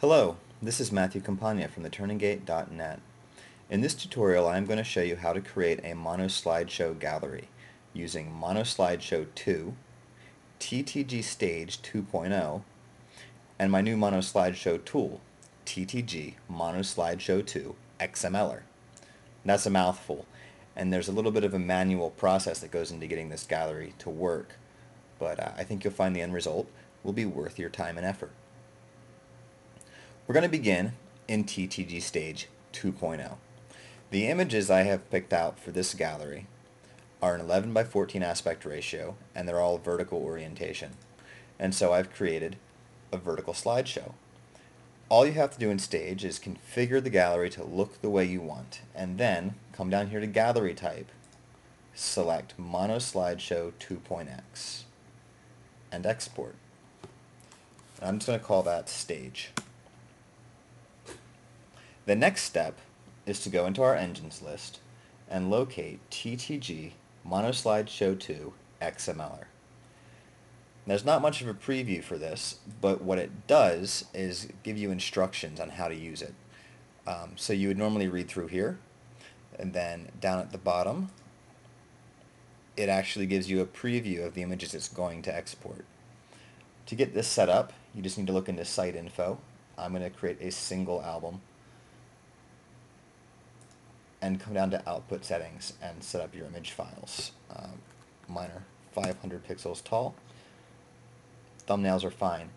Hello, this is Matthew Campagna from theturninggate.net. In this tutorial I am going to show you how to create a Mono Slideshow gallery using Mono Slideshow 2, TTG Stage 2.0, and my new Mono Slideshow tool, TTG Mono Slideshow 2 XMLer. That's a mouthful, and there's a little bit of a manual process that goes into getting this gallery to work, but uh, I think you'll find the end result will be worth your time and effort. We're going to begin in TTG Stage 2.0. The images I have picked out for this gallery are an 11 by 14 aspect ratio and they're all vertical orientation. And so I've created a vertical slideshow. All you have to do in Stage is configure the gallery to look the way you want and then come down here to Gallery Type, select Mono Slideshow 2.x and export. I'm just going to call that Stage. The next step is to go into our engines list and locate TTG MonoSlide Show 2 XMLer. There's not much of a preview for this, but what it does is give you instructions on how to use it. Um, so you would normally read through here, and then down at the bottom, it actually gives you a preview of the images it's going to export. To get this set up, you just need to look into site info. I'm going to create a single album and come down to output settings and set up your image files. Um, mine are 500 pixels tall. Thumbnails are fine.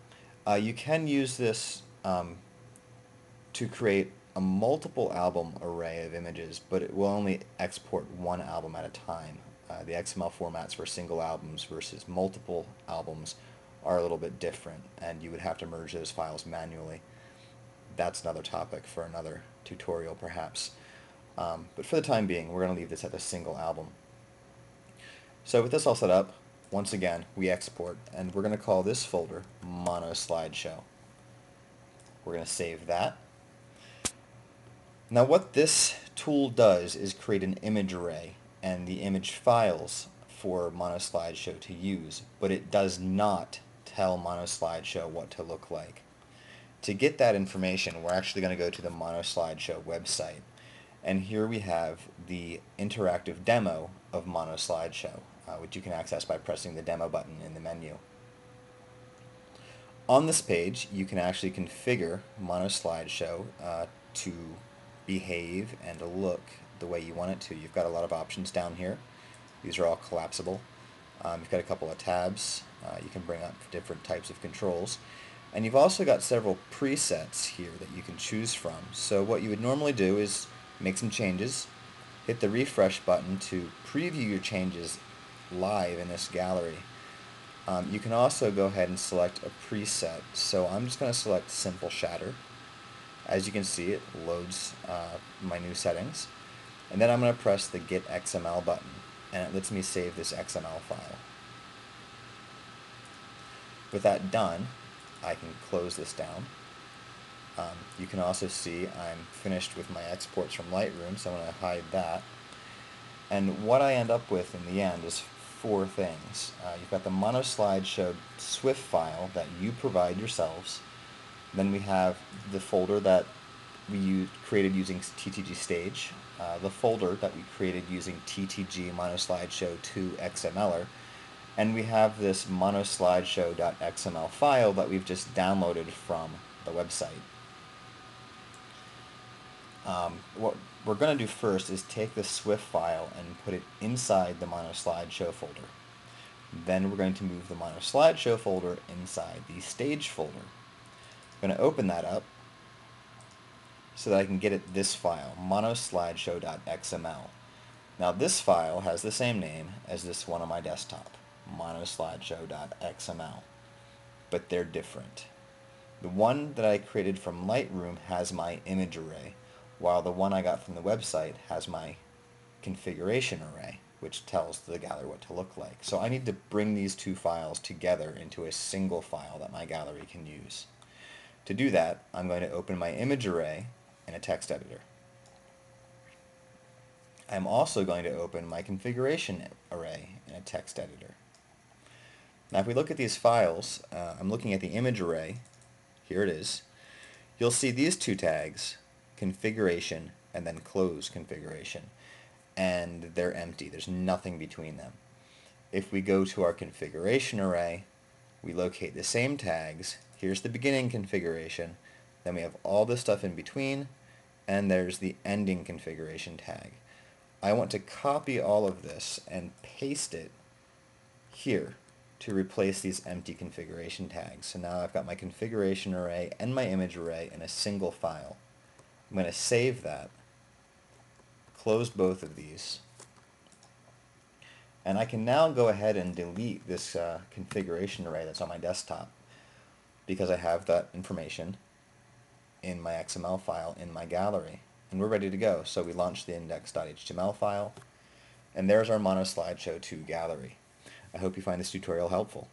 Uh, you can use this um, to create a multiple album array of images, but it will only export one album at a time. Uh, the XML formats for single albums versus multiple albums are a little bit different, and you would have to merge those files manually. That's another topic for another tutorial, perhaps. Um, but for the time being, we're going to leave this at a single album. So with this all set up, once again, we export, and we're going to call this folder Mono Slideshow. We're going to save that. Now what this tool does is create an image array and the image files for Mono Slideshow to use, but it does not tell Mono Slideshow what to look like. To get that information, we're actually going to go to the Mono Slideshow website. And here we have the interactive demo of Mono Slideshow, uh, which you can access by pressing the demo button in the menu. On this page, you can actually configure Mono Slideshow uh, to behave and look the way you want it to. You've got a lot of options down here. These are all collapsible. Um, you've got a couple of tabs. Uh, you can bring up different types of controls. And you've also got several presets here that you can choose from. So what you would normally do is make some changes, hit the refresh button to preview your changes live in this gallery. Um, you can also go ahead and select a preset. So I'm just going to select Simple Shatter. As you can see, it loads uh, my new settings. And then I'm going to press the Get XML button, and it lets me save this XML file. With that done, I can close this down. Um, you can also see I'm finished with my exports from Lightroom, so I'm going to hide that. And what I end up with in the end is four things. Uh, you've got the mono slideshow SWF file that you provide yourselves. Then we have the folder that we created using TTG Stage, uh, the folder that we created using TTG Mono Slideshow 2 XMLer, and we have this monoslideshow.xml file that we've just downloaded from the website. Um, what we're going to do first is take the SWF file and put it inside the Mono Slideshow folder. Then we're going to move the Mono Slideshow folder inside the Stage folder. I'm going to open that up so that I can get it this file, monoslideshow.xml. Now this file has the same name as this one on my desktop, monoslideshow.xml, but they're different. The one that I created from Lightroom has my image array, while the one I got from the website has my configuration array, which tells the gallery what to look like. So I need to bring these two files together into a single file that my gallery can use. To do that, I'm going to open my image array in a text editor. I'm also going to open my configuration array in a text editor. Now if we look at these files, uh, I'm looking at the image array, here it is, you'll see these two tags, configuration and then close configuration, and they're empty. There's nothing between them. If we go to our configuration array, we locate the same tags. Here's the beginning configuration. Then we have all the stuff in between, and there's the ending configuration tag. I want to copy all of this and paste it here to replace these empty configuration tags. So now I've got my configuration array and my image array in a single file. I'm going to save that, close both of these, and I can now go ahead and delete this uh, configuration array that's on my desktop because I have that information in my XML file in my gallery. And we're ready to go. So we launch the index.html file, and there's our Mono Slideshow 2 gallery. I hope you find this tutorial helpful.